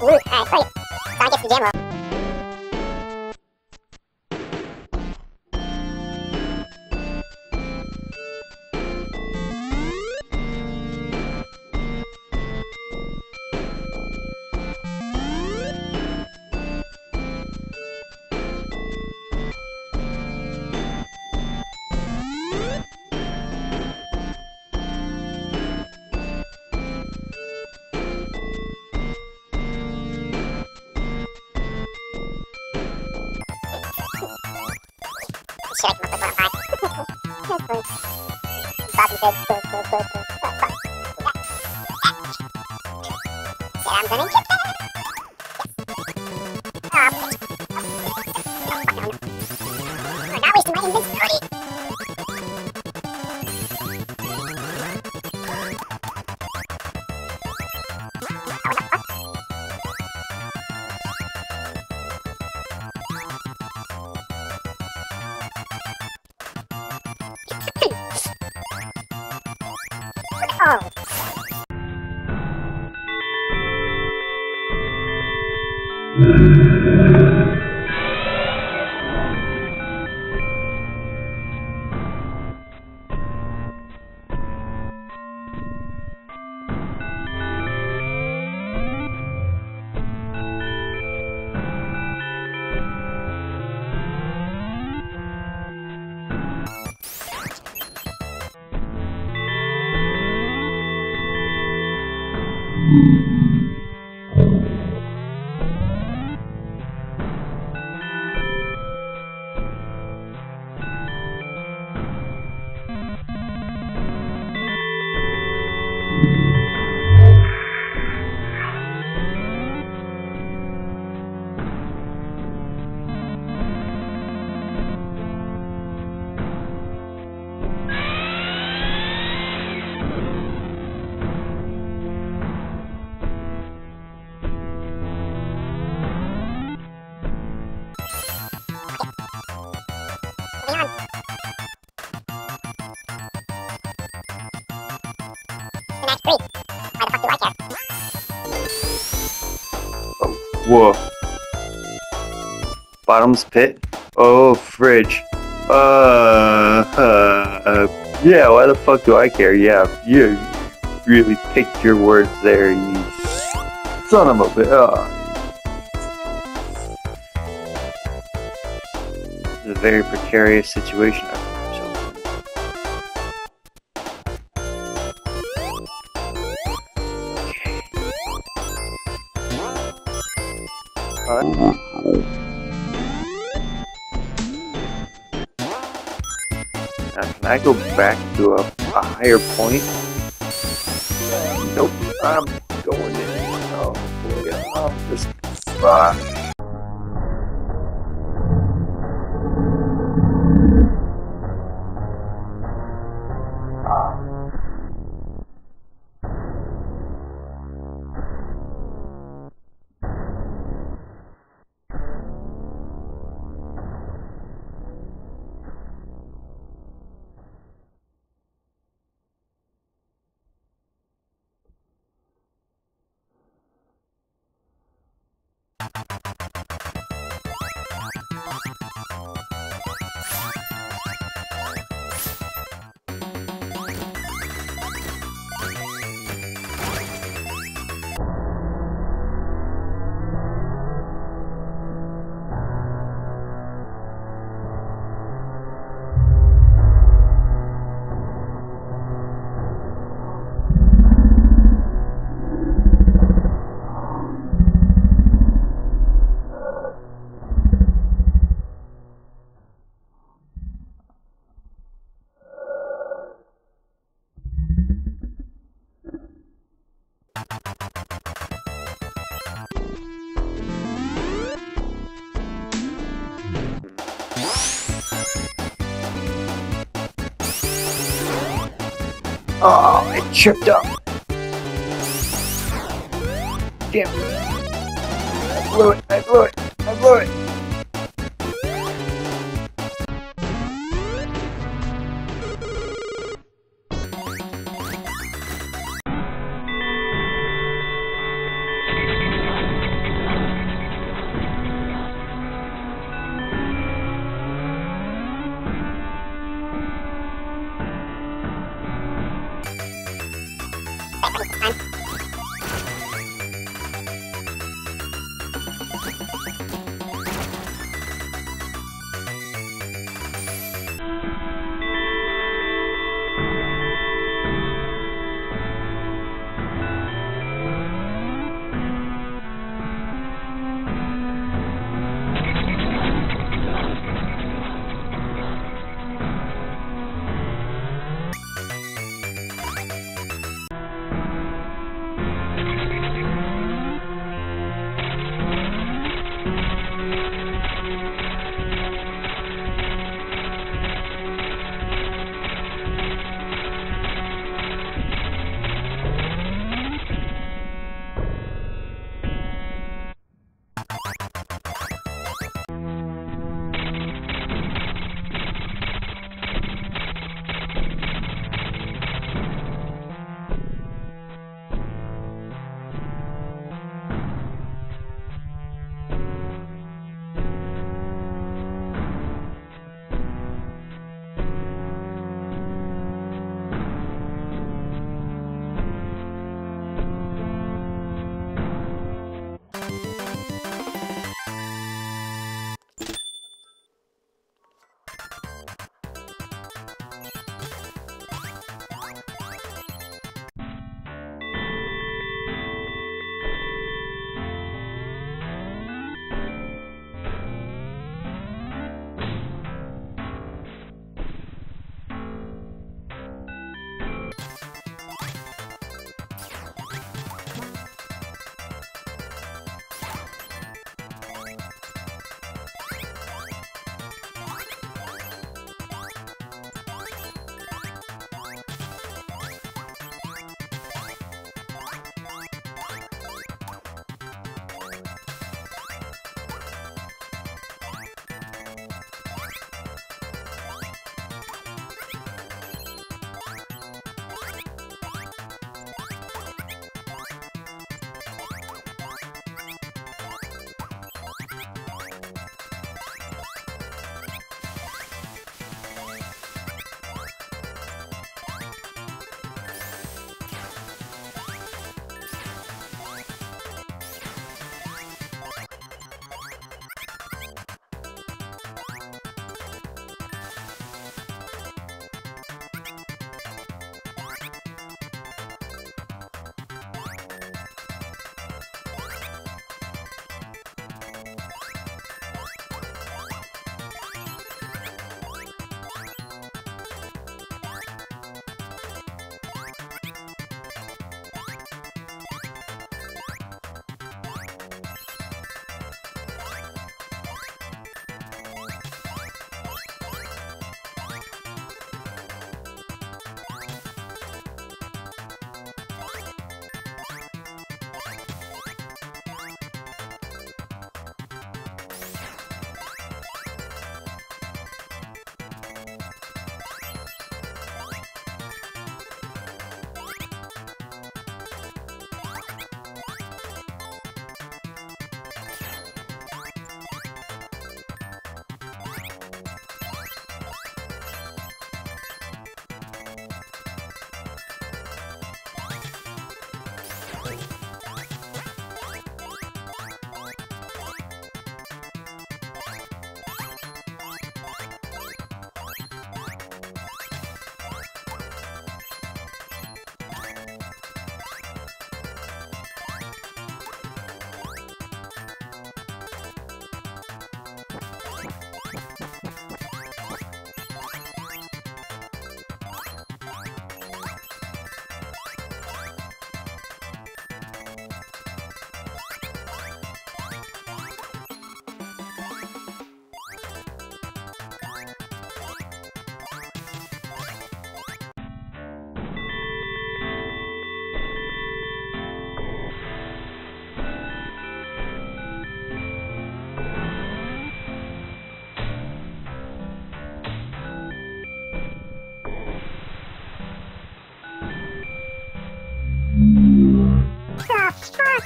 Alright, fuck it. Sonic gets the jam roll. Pit? Oh, fridge. Uh, uh, yeah, why the fuck do I care? Yeah, you really picked your words there, you son of a bitch. Oh. It's a very precarious situation. I find myself in. Uh, Now, I go back to a, a higher point? Nope, I'm going in. Oh, boy, off this spot. Tripped up. Damn.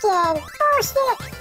Fucking bullshit!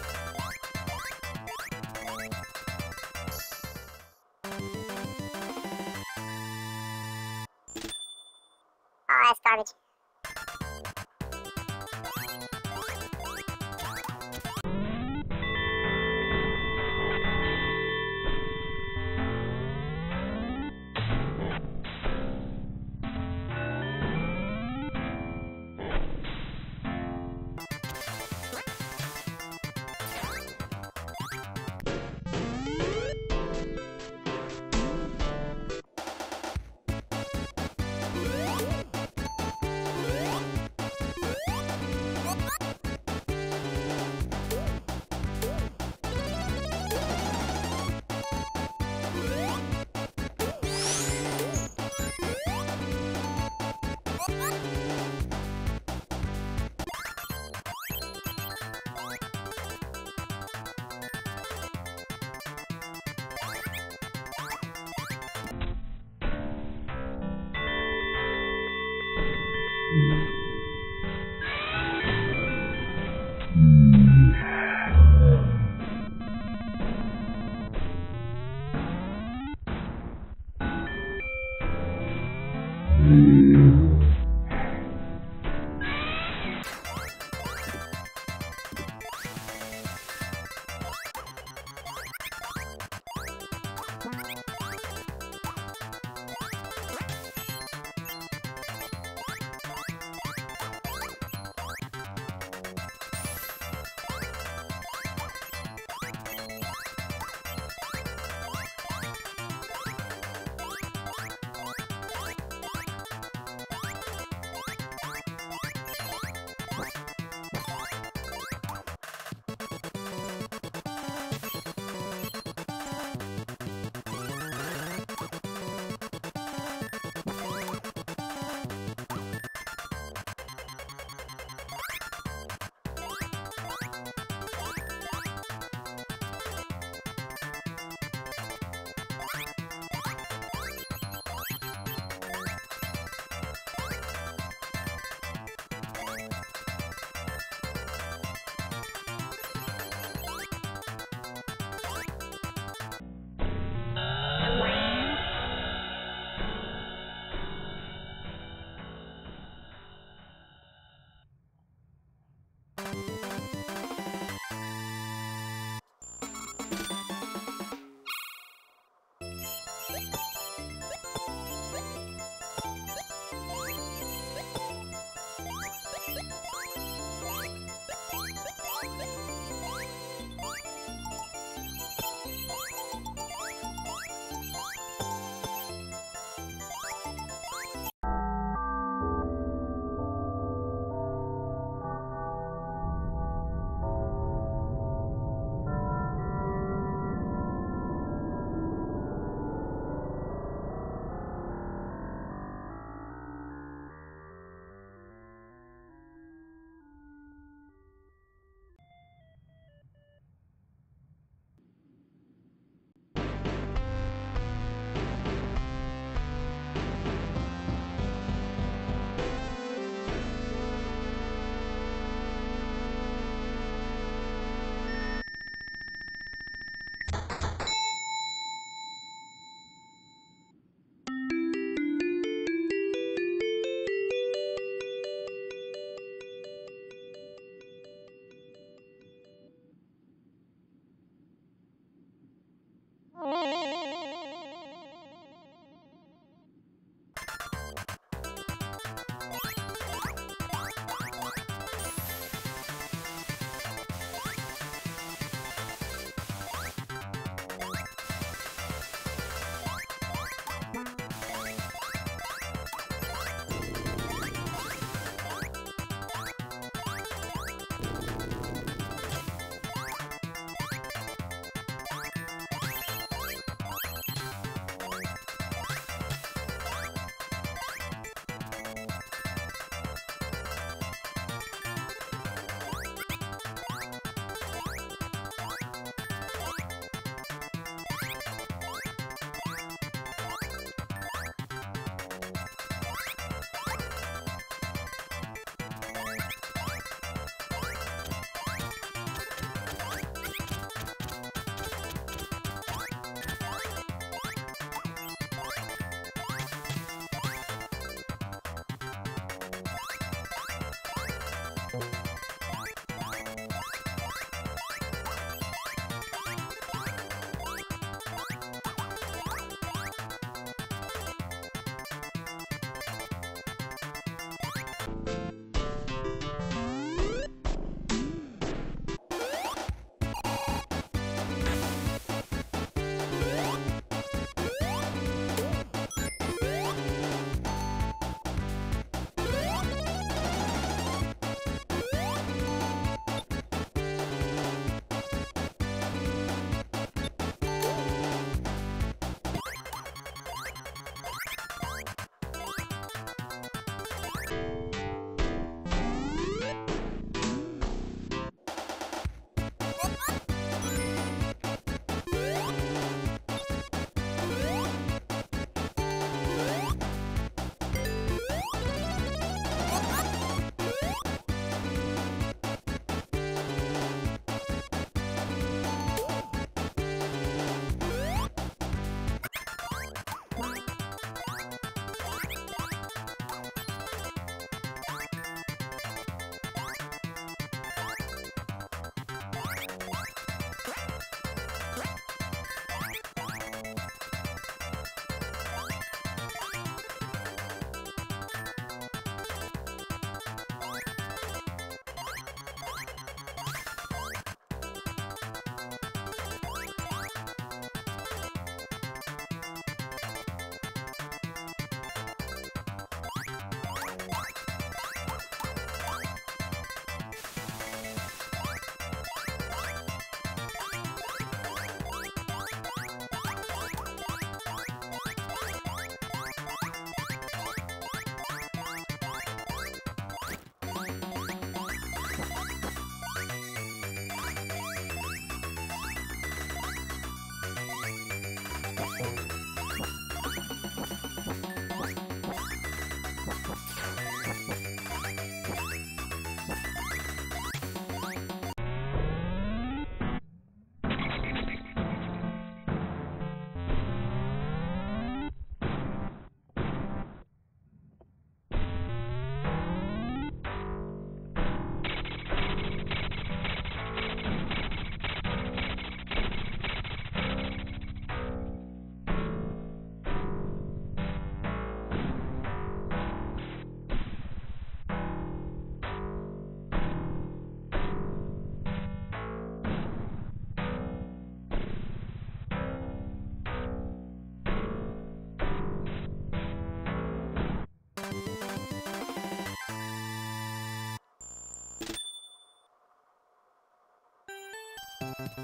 Bye.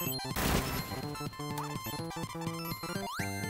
Thank you.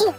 きる